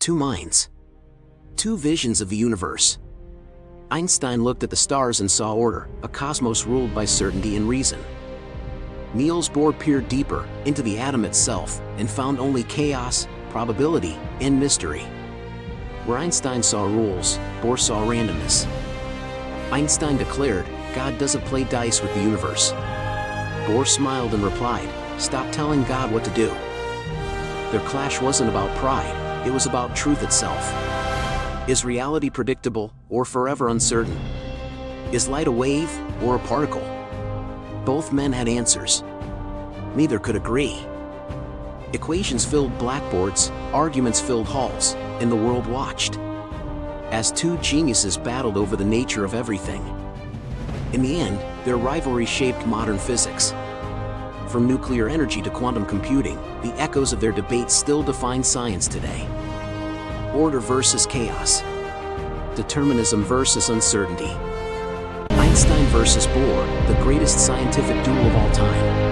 Two minds. Two visions of the universe. Einstein looked at the stars and saw order, a cosmos ruled by certainty and reason. Niels Bohr peered deeper, into the atom itself, and found only chaos, probability, and mystery. Where Einstein saw rules, Bohr saw randomness. Einstein declared, God doesn't play dice with the universe. Bohr smiled and replied, Stop telling God what to do. Their clash wasn't about pride, it was about truth itself. Is reality predictable or forever uncertain? Is light a wave or a particle? Both men had answers. Neither could agree. Equations filled blackboards, arguments filled halls, and the world watched. As two geniuses battled over the nature of everything. In the end, their rivalry shaped modern physics. From nuclear energy to quantum computing, the echoes of their debate still define science today. Order versus chaos. Determinism versus uncertainty. Einstein versus Bohr, the greatest scientific duel of all time.